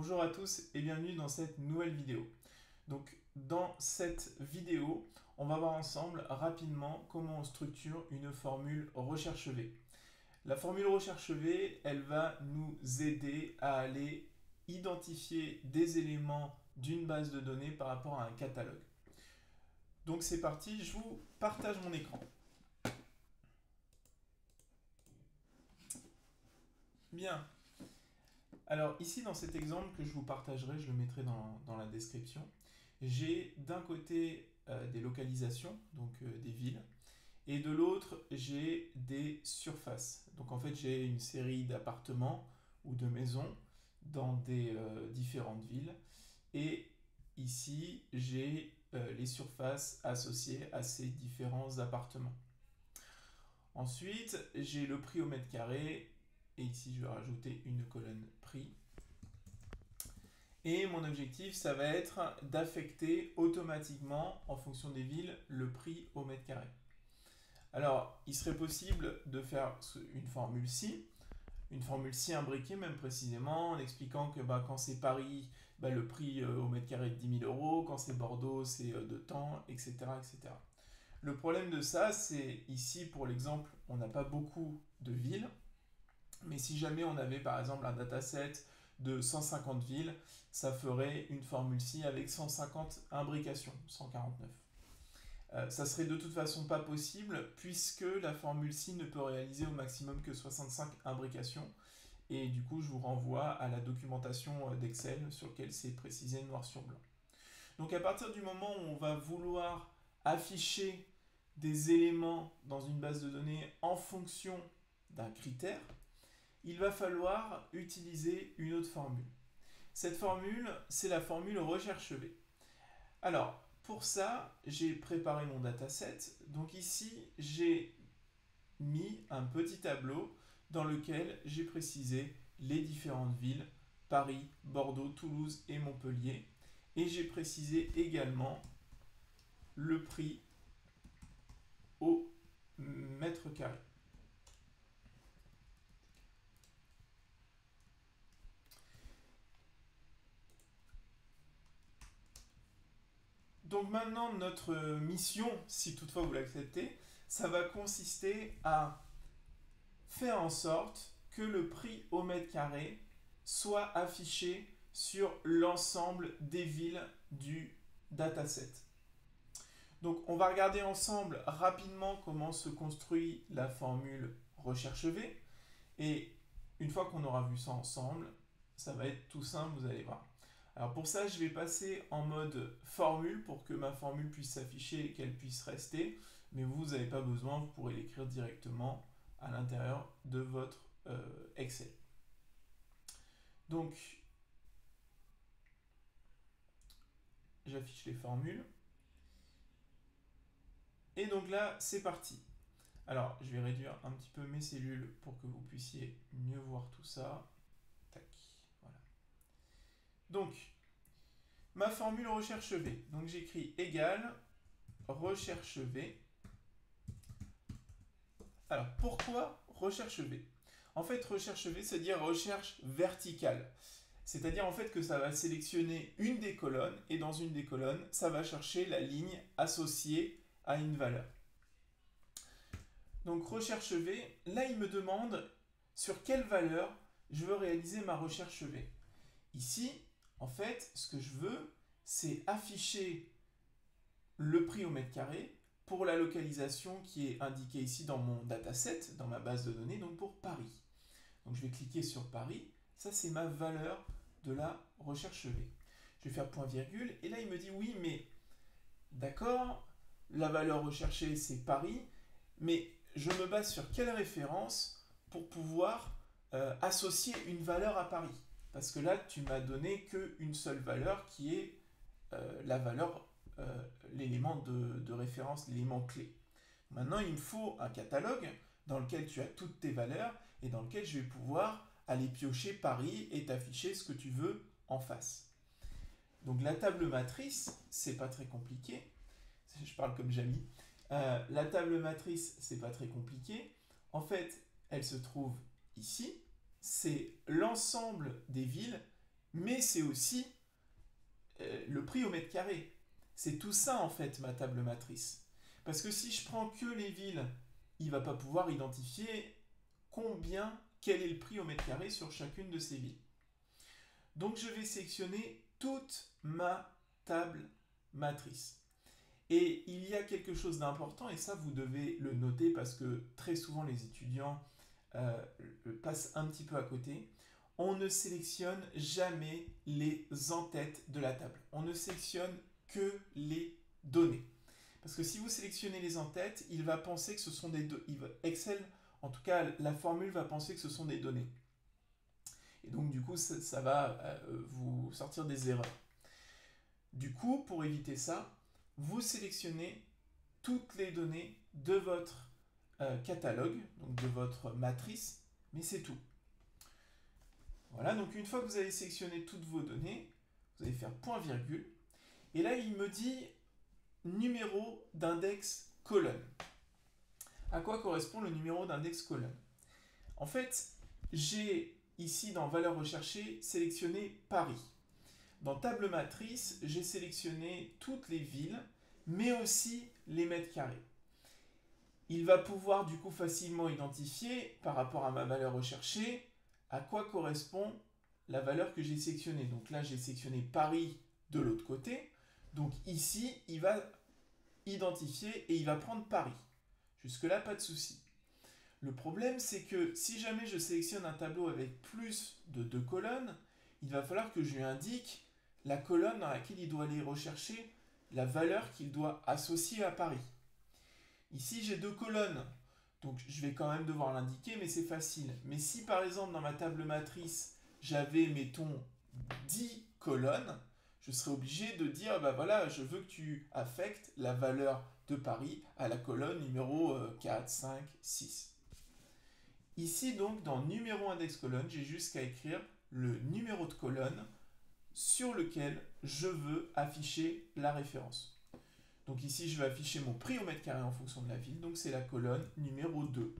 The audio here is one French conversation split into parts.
Bonjour à tous et bienvenue dans cette nouvelle vidéo. Donc dans cette vidéo, on va voir ensemble rapidement comment on structure une formule recherche V. La formule recherche V, elle va nous aider à aller identifier des éléments d'une base de données par rapport à un catalogue. Donc c'est parti, je vous partage mon écran. Bien. Alors ici dans cet exemple que je vous partagerai, je le mettrai dans, la description, j'ai d'un côté euh, des localisations, donc euh, des villes, et de l'autre j'ai des surfaces. Donc en fait j'ai une série d'appartements ou de maisons dans des euh, différentes villes, et ici j'ai les surfaces associées à ces différents appartements. Ensuite, j'ai le prix au mètre carré et ici, je vais rajouter une colonne prix. Et mon objectif, ça va être d'affecter automatiquement, en fonction des villes, le prix au mètre carré. Alors, il serait possible de faire une formule ci, une formule ci imbriquée même précisément, en expliquant que bah, quand c'est Paris, bah, le prix euh, au mètre carré est de 10 000 euros, quand c'est Bordeaux, c'est euh, de temps, etc., etc. Le problème de ça, c'est ici, pour l'exemple, on n'a pas beaucoup de villes, mais si jamais on avait par exemple un dataset de 150 villes, ça ferait une formule ci avec 150 imbrications, 149. Euh, ça serait de toute façon pas possible puisque la formule ci ne peut réaliser au maximum que 65 imbrications. Et du coup, je vous renvoie à la documentation euh, d'Excel sur laquelle c'est précisé noir sur blanc. Donc à partir du moment où on va vouloir afficher des éléments dans une base de données en fonction d'un critère, il va falloir utiliser une autre formule. Cette formule, c'est la formule recherche V. Alors, pour ça, j'ai préparé mon dataset. Donc ici, j'ai mis un petit tableau dans lequel j'ai précisé les différentes villes, Paris, Bordeaux, Toulouse et Montpellier. Et j'ai précisé également le prix au mètre carré. Donc maintenant, notre mission, si toutefois vous l'acceptez, ça va consister à faire en sorte que le prix au mètre carré soit affiché sur l'ensemble des villes du dataset. Donc on va regarder ensemble rapidement comment se construit la formule recherche V. Et une fois qu'on aura vu ça ensemble, ça va être tout simple, vous allez voir. Alors pour ça, je vais passer en mode formule pour que ma formule puisse s'afficher et qu'elle puisse rester. Mais vous, n'avez pas besoin, vous pourrez l'écrire directement à l'intérieur de votre euh, Excel. Donc, j'affiche les formules. Et donc là, c'est parti. Alors, je vais réduire un petit peu mes cellules pour que vous puissiez mieux voir tout ça. Donc, ma formule recherche V. Donc j'écris égal recherche V. Alors, pourquoi recherche V? En fait, recherche V, c'est dire recherche verticale. C'est-à-dire en fait que ça va sélectionner une des colonnes et dans une des colonnes, ça va chercher la ligne associée à une valeur. Donc recherche V, là il me demande sur quelle valeur je veux réaliser ma recherche V. Ici, en fait, ce que je veux, c'est afficher le prix au mètre carré pour la localisation qui est indiquée ici dans mon dataset, dans ma base de données, donc pour Paris. Donc je vais cliquer sur Paris. Ça, c'est ma valeur de la recherche V. Je vais faire point virgule. Et là, il me dit oui, mais d'accord, la valeur recherchée, c'est Paris. Mais je me base sur quelle référence pour pouvoir euh, associer une valeur à Paris? Parce que là, tu m'as donné qu'une seule valeur qui est euh, la valeur, euh, l'élément de, référence, l'élément clé. Maintenant, il me faut un catalogue dans lequel tu as toutes tes valeurs et dans lequel je vais pouvoir aller piocher Paris et t'afficher ce que tu veux en face. Donc la table matrice, c'est pas très compliqué. Je parle comme Jamie. Euh, la table matrice, c'est pas très compliqué. En fait, elle se trouve ici c'est l'ensemble des villes mais c'est aussi euh, le prix au mètre carré. C'est tout ça en fait ma table matrice. Parce que si je prends que les villes, il va pas pouvoir identifier combien, quel est le prix au mètre carré sur chacune de ces villes. Donc je vais sélectionner toute ma table matrice. Et il y a quelque chose d'important, et ça vous devez le noter parce que très souvent les étudiants euh, passent un petit peu à côté. On ne sélectionne jamais les en-têtes de la table. On ne sélectionne que les données. Parce que si vous sélectionnez les en-têtes, il va penser que ce sont des données. Excel, en tout cas, la formule va penser que ce sont des données. Et donc, du coup, ça, va euh, vous sortir des erreurs. Du coup, pour éviter ça, vous sélectionnez toutes les données de votre euh, catalogue, de votre matrice, mais c'est tout. Voilà, donc une fois que vous avez sélectionné toutes vos données, vous allez faire point virgule, et là il me dit numéro d'index colonne. À quoi correspond le numéro d'index colonne? En fait, j'ai ici dans valeur recherchée sélectionné Paris. Dans table matrice, j'ai sélectionné toutes les villes, mais aussi les mètres carrés. Il va pouvoir du coup facilement identifier par rapport à ma valeur recherchée à quoi correspond la valeur que j'ai sélectionnée. Donc là, j'ai sélectionné Paris de l'autre côté. Donc ici, il va identifier et il va prendre Paris. Jusque-là, pas de souci. Le problème, c'est que si jamais je sélectionne un tableau avec plus de deux colonnes, il va falloir que je lui indique la colonne dans laquelle il doit aller rechercher la valeur qu'il doit associer à Paris. Ici, j'ai deux colonnes, donc je vais quand même devoir l'indiquer, mais c'est facile. Mais si par exemple dans ma table matrice, j'avais, mettons, 10 colonnes, je serais obligé de dire, bah voilà, je veux que tu affectes la valeur de Paris à la colonne numéro 4, 5, 6. Ici, donc, dans numéro index colonne, j'ai juste qu'à écrire le numéro de colonne sur lequel je veux afficher la référence. Donc ici, je vais afficher mon prix au mètre carré en fonction de la ville. Donc c'est la colonne numéro 2.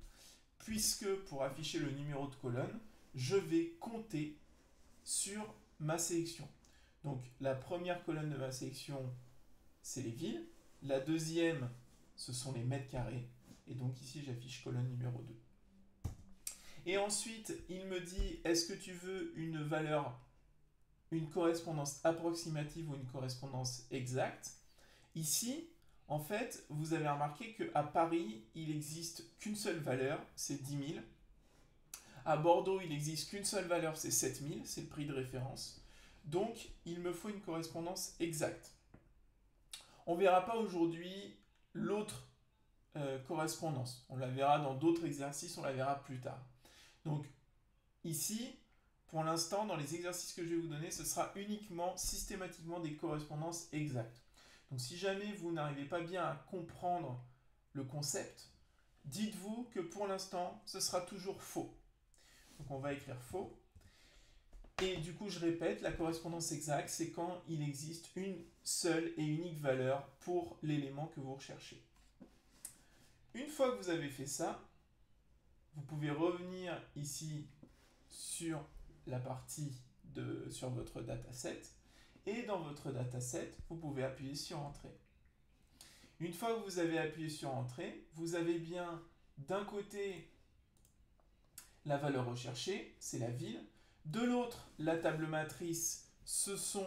Puisque pour afficher le numéro de colonne, je vais compter sur ma sélection. Donc la première colonne de ma sélection, c'est les villes. La deuxième, ce sont les mètres carrés. Et donc ici, j'affiche colonne numéro 2. Et ensuite, il me dit, est-ce que tu veux une valeur, une correspondance approximative ou une correspondance exacte? Ici, en fait, vous avez remarqué qu'à Paris, il n'existe qu'une seule valeur, c'est 10 000. À Bordeaux, il n'existe qu'une seule valeur, c'est 7 000, c'est le prix de référence. Donc, il me faut une correspondance exacte. On ne verra pas aujourd'hui l'autre euh, correspondance. On la verra dans d'autres exercices, on la verra plus tard. Donc, ici, pour l'instant, dans les exercices que je vais vous donner, ce sera uniquement systématiquement des correspondances exactes. Donc si jamais vous n'arrivez pas bien à comprendre le concept, dites-vous que pour l'instant, ce sera toujours faux. Donc on va écrire faux. Et du coup, je répète, la correspondance exacte, c'est quand il existe une seule et unique valeur pour l'élément que vous recherchez. Une fois que vous avez fait ça, vous pouvez revenir ici sur la partie de, sur votre dataset et dans votre dataset, vous pouvez appuyer sur Entrée. Une fois que vous avez appuyé sur Entrée, vous avez bien d'un côté la valeur recherchée, c'est la ville. De l'autre, la table matrice, ce sont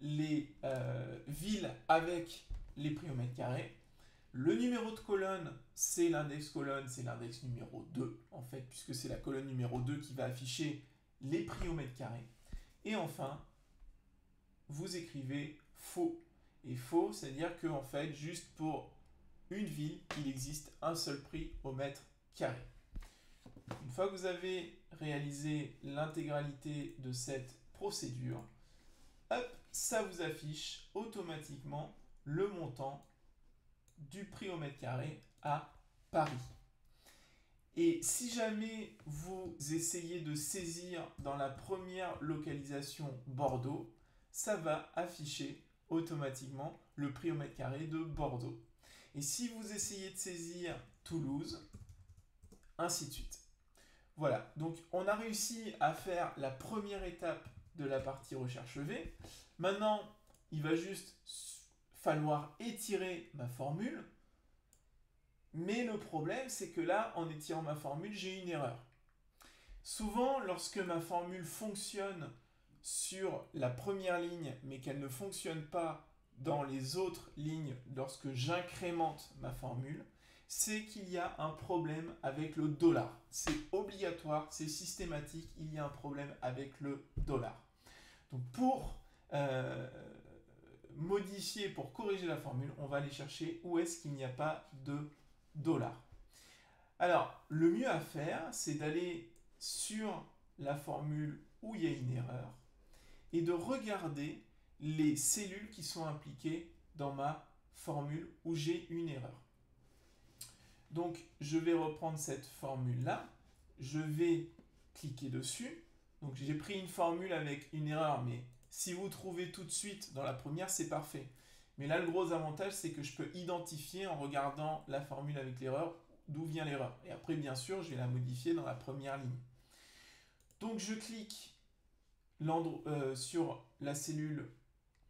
les euh, villes avec les prix au mètre carré. Le numéro de colonne, c'est l'index colonne, c'est l'index numéro 2, en fait, puisque c'est la colonne numéro 2 qui va afficher les prix au mètre carré. Et enfin, vous écrivez faux. Et faux, c'est-à-dire que en fait, juste pour une ville, il existe un seul prix au mètre carré. Une fois que vous avez réalisé l'intégralité de cette procédure, ça vous affiche automatiquement le montant du prix au mètre carré à Paris. Et si jamais vous essayez de saisir dans la première localisation Bordeaux, ça va afficher automatiquement le prix au mètre carré de Bordeaux. Et si vous essayez de saisir Toulouse, ainsi de suite. Voilà, donc on a réussi à faire la première étape de la partie recherche V. Maintenant, il va juste falloir étirer ma formule. Mais le problème, c'est que là, en étirant ma formule, j'ai une erreur. Souvent, lorsque ma formule fonctionne sur la première ligne, mais qu'elle ne fonctionne pas dans les autres lignes lorsque j'incrémente ma formule, c'est qu'il y a un problème avec le dollar. C'est obligatoire, c'est systématique, il y a un problème avec le dollar. Donc pour euh, modifier, pour corriger la formule, on va aller chercher où est-ce qu'il n'y a pas de dollar. Alors, le mieux à faire, c'est d'aller sur la formule où il y a une erreur et de regarder les cellules qui sont impliquées dans ma formule où j'ai une erreur. Donc, je vais reprendre cette formule-là. Je vais cliquer dessus. Donc, j'ai pris une formule avec une erreur, mais si vous trouvez tout de suite dans la première, c'est parfait. Mais là, le gros avantage, c'est que je peux identifier en regardant la formule avec l'erreur d'où vient l'erreur. Et après, bien sûr, je vais la modifier dans la première ligne. Donc, je clique euh, sur la cellule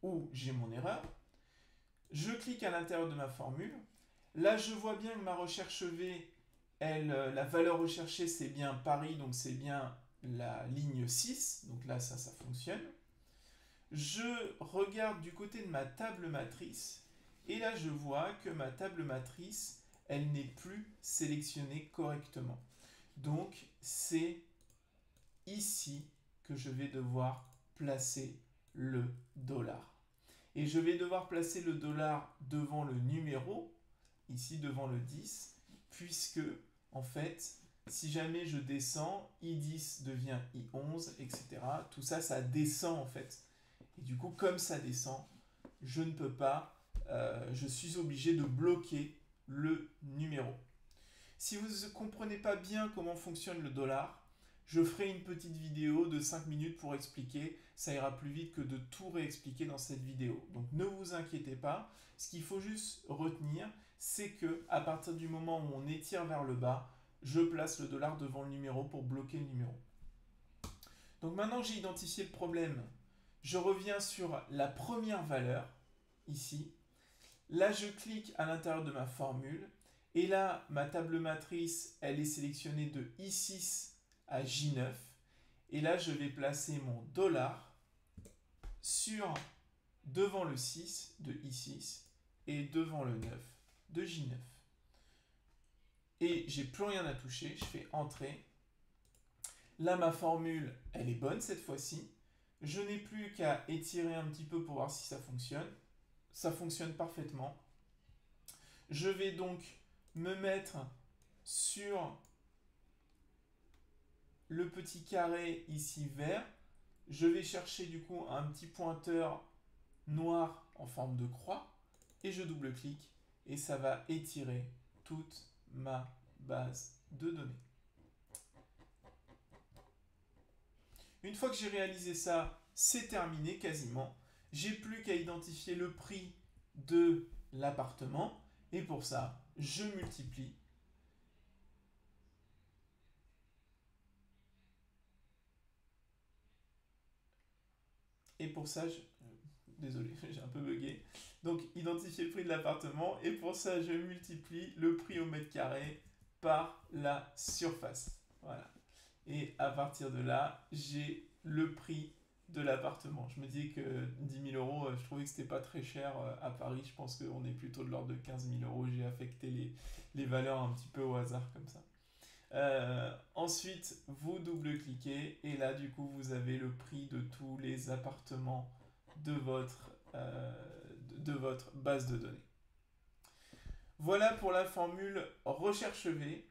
où j'ai mon erreur. Je clique à l'intérieur de ma formule. Là, je vois bien que ma recherche V, elle, euh, la valeur recherchée, c'est bien Paris, donc c'est bien la ligne 6. Donc là, ça, ça fonctionne. Je regarde du côté de ma table matrice. Et là, je vois que ma table matrice, elle n'est plus sélectionnée correctement. Donc, c'est ici je vais devoir placer le dollar. Et je vais devoir placer le dollar devant le numéro, ici devant le 10, puisque en fait, si jamais je descends, I10 devient I11, etc. Tout ça, ça descend en fait. Et du coup, comme ça descend, je ne peux pas, euh, je suis obligé de bloquer le numéro. Si vous ne comprenez pas bien comment fonctionne le dollar, je ferai une petite vidéo de 5 minutes pour expliquer. Ça ira plus vite que de tout réexpliquer dans cette vidéo. Donc ne vous inquiétez pas. Ce qu'il faut juste retenir, c'est que à partir du moment où on étire vers le bas, je place le dollar devant le numéro pour bloquer le numéro. Donc maintenant j'ai identifié le problème. Je reviens sur la première valeur, ici. Là, je clique à l'intérieur de ma formule. Et là, ma table matrice, elle est sélectionnée de I6 à J9. Et là, je vais placer mon dollar sur devant le 6 de I6 et devant le 9 de J9. Et j'ai plus rien à toucher, je fais entrer. Là, ma formule, elle est bonne cette fois-ci. Je n'ai plus qu'à étirer un petit peu pour voir si ça fonctionne. Ça fonctionne parfaitement. Je vais donc me mettre sur le petit carré ici vert. Je vais chercher du coup un petit pointeur noir en forme de croix et je double-clique et ça va étirer toute ma base de données. Une fois que j'ai réalisé ça, c'est terminé quasiment. J'ai plus qu'à identifier le prix de l'appartement et pour ça, je multiplie Et pour ça, je... Désolé, j'ai un peu bugué. Donc, identifier le prix de l'appartement. Et pour ça, je multiplie le prix au mètre carré par la surface. Voilà. Et à partir de là, j'ai le prix de l'appartement. Je me dis que 10 000 euros, euh, je trouvais que c'était pas très cher euh, à Paris. Je pense qu'on est plutôt de l'ordre de 15 000 euros. J'ai affecté les, les valeurs un petit peu au hasard comme ça. Euh, ensuite, vous double-cliquez et là, du coup, vous avez le prix de tous les appartements de votre, euh, de votre base de données. Voilà pour la formule recherche V.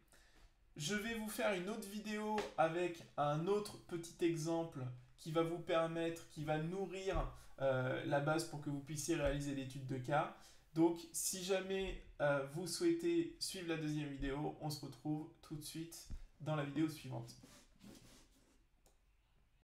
Je vais vous faire une autre vidéo avec un autre petit exemple qui va vous permettre, qui va nourrir euh, la base pour que vous puissiez réaliser l'étude de cas. Donc, si jamais euh, vous souhaitez suivre la deuxième vidéo, on se retrouve tout de suite dans la vidéo suivante.